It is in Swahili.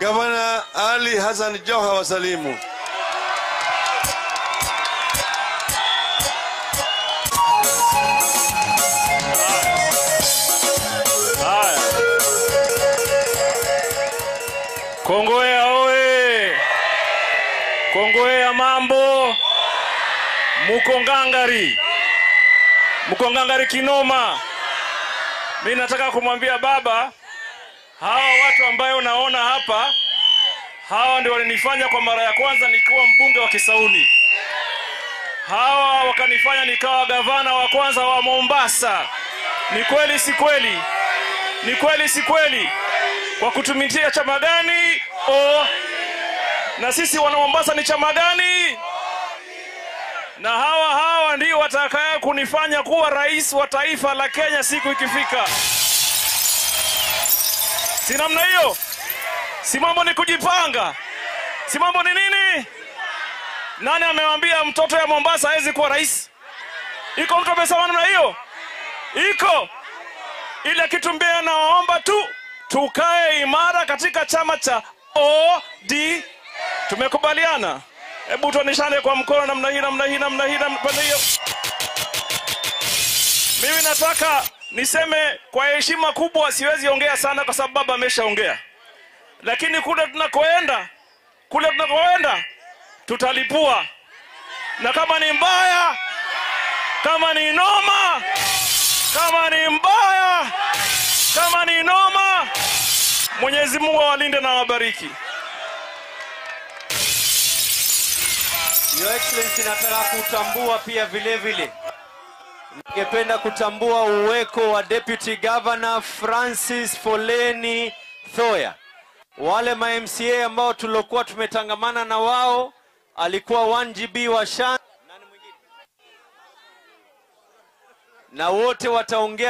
Gavana Ali Hassan Joho wasalimu. Kongowea oye! Kongowea mambo, muko ngangari, muko ngangari kinoma. Mi nataka kumwambia baba, ambayo naona hapa, hawa ndio walinifanya kwa mara ya kwanza nikiwa mbunge wa Kisauni. Hawa wakanifanya nikawa gavana wa kwanza wa Mombasa. Ni kweli si kweli? Ni kweli si kweli? Kwa kutumikia chama gani? O, na sisi wana Mombasa ni chama gani? Na hawa hawa ndio watakaye kunifanya kuwa rais wa taifa la Kenya siku ikifika. Si namna hiyo? Si mambo ni kujipanga? Si mambo ni nini? Nani amewambia mtoto ya Mombasa hawezi kuwa rais? Iko mtu amesema namna hiyo? Iko ile kitu mbaya, nawaomba tu tukae imara katika chama cha OD. Tumekubaliana? Hebu tuoneshane kwa mkono namna hii, namna hii, namna hii, namna hiyo. Mimi nataka niseme kwa heshima kubwa, siwezi ongea sana kwa sababu baba ameshaongea, lakini kule tunakoenda, kule tunakoenda tutalipua, na kama ni mbaya, kama ni noma, kama ni mbaya, kama ni noma, Mwenyezi Mungu awalinde na awabariki. Your Excellency, nataka kutambua pia vilevile vile, ningependa kutambua uweko wa Deputy Governor Francis Foleni Thoya. Wale ma MCA ambao tulokuwa tumetangamana na wao, alikuwa 1GB wa Shan na wote wataongea